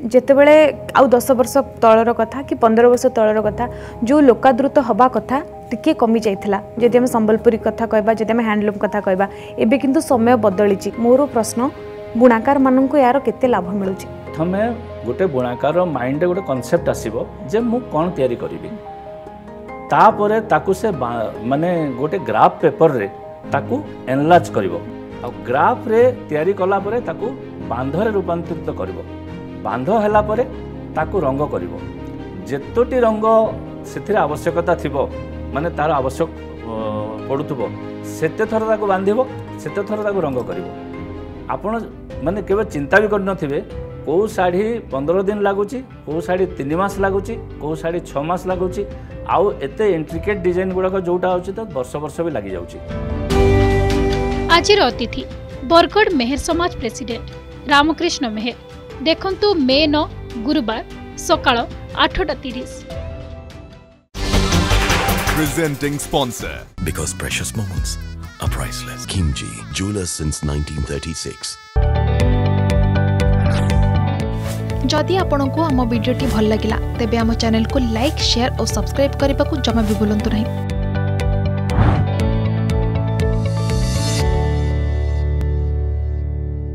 ଯେତେବେଳେ ଆଉ ଦଶ ବର୍ଷ ତଳର କଥା କି ପନ୍ଦର ବର୍ଷ ତଳର କଥା ଯେଉଁ ଲୋକାଦୃତ ହେବା କଥା ଟିକିଏ କମି ଯାଇଥିଲା। ଯଦି ଆମେ ସମ୍ବଲପୁରୀ କଥା କହିବା ଯଦି ଆମେ ହ୍ୟାଣ୍ଡଲୁମ୍ କଥା କହିବା ଏବେ କିନ୍ତୁ ସମୟ ବଦଳିଛି। ମୋର ପ୍ରଶ୍ନ ବୁଣାକାରମାନଙ୍କୁ ଏହାର କେତେ ଲାଭ ମିଳୁଛି? ପ୍ରଥମେ ଗୋଟେ ବୁଣାକାର ମାଇଣ୍ଡରେ ଗୋଟେ କନସେପ୍ଟ ଆସିବ ଯେ ମୁଁ କ'ଣ ତିଆରି କରିବି। ତାପରେ ତାକୁ ସେ ମାନେ ଗୋଟେ ଗ୍ରାଫ୍ ପେପରରେ ତାକୁ ଏନଲାର୍ଜ କରିବ। ଆଉ ଗ୍ରାଫରେ ତିଆରି କଲା ପରେ ତାକୁ ବାନ୍ଧରେ ରୂପାନ୍ତରିତ କରିବ। ବାନ୍ଧ ହେଲା ପରେ ତାକୁ ରଙ୍ଗ କରିବ। ଯେତୋଟି ରଙ୍ଗ ସେଥିରେ ଆବଶ୍ୟକତା ଥିବ ମାନେ ତାର ଆବଶ୍ୟକ ପଡ଼ୁଥିବ ସେତେ ଥର ତାକୁ ବାନ୍ଧିବ ସେତେ ଥର ତାକୁ ରଙ୍ଗ କରିବ। ଆପଣ ମାନେ କେବେ ଚିନ୍ତା ବି କରିନଥିବେ କେଉଁ ଶାଢ଼ୀ ପନ୍ଦର ଦିନ ଲାଗୁଛି କେଉଁ ଶାଢ଼ୀ ତିନି ମାସ ଲାଗୁଛି କେଉଁ ଶାଢ଼ୀ ଛଅ ମାସ ଲାଗୁଛି ଆଉ ଏତେ ଇଣ୍ଟ୍ରିକେଟ୍ ଡିଜାଇନ୍ ଗୁଡ଼ାକ ଯେଉଁଟା ହେଉଛି ତ ବର୍ଷ ବର୍ଷ ବି ଲାଗିଯାଉଛି। ଆଜିର ଅତିଥି ବରଗଡ଼ ମେହେର ସମାଜ ପ୍ରେସିଡେଣ୍ଟ ରାମକୃଷ୍ଣ ମେହେର। ଦେଖନ୍ତୁ ମେ ନଅ ଗୁରୁବାର ସକାଳ ଆଠଟା ତିରିଶ Presenting sponsor. Because precious moments are priceless. Kimchi, jeweler since 1936. ଯଦି ଆପଣଙ୍କୁ ଆମ ଭିଡ଼ିଓଟି ଭଲ ଲାଗିଲା ତେବେ ଆମ ଚ୍ୟାନେଲକୁ ଲାଇକ୍ ସେୟାର ଓ ସବସ୍କ୍ରାଇବ୍ କରିବାକୁ ଜମା ବି ଭୁଲନ୍ତୁ ନାହିଁ